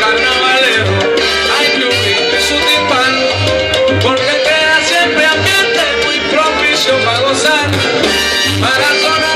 carnavalero, hay que unirte su tipal, porque queda siempre ambiente muy propicio para gozar, para sonar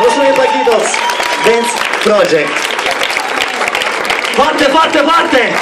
Большой Пакидос, Dance Project. Foarte, foarte, foarte!